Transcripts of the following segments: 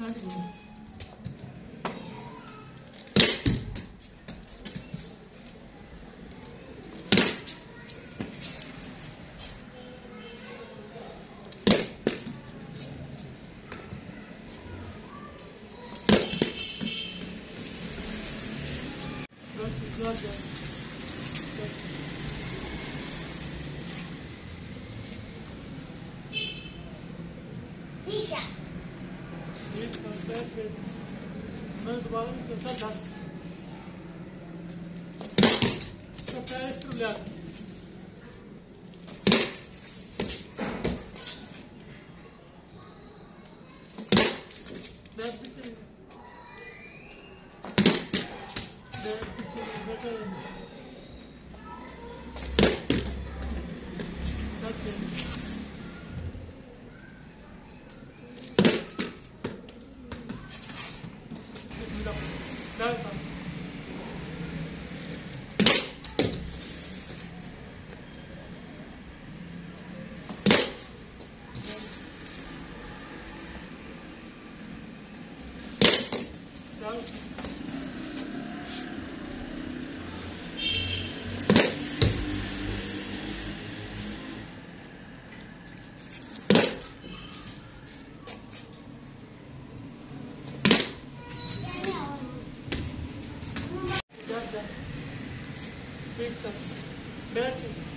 开始。Thank. मैं दोबारा नहीं करता था तो पैर टूट गया बैठ पीछे बैठ पीछे बैठा रहे नीचे No. Espírito Santo. Grande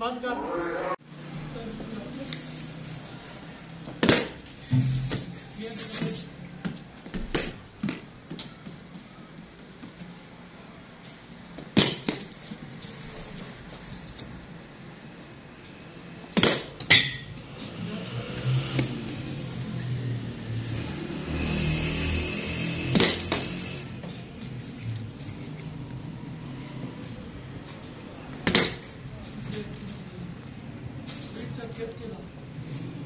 Stuttgart だけやって。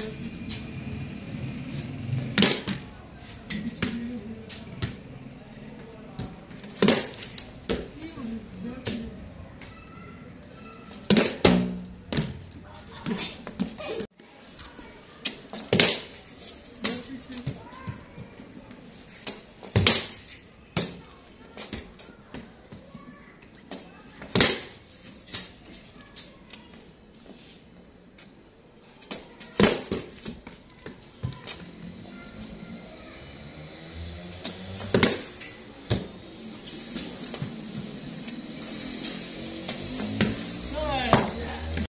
good.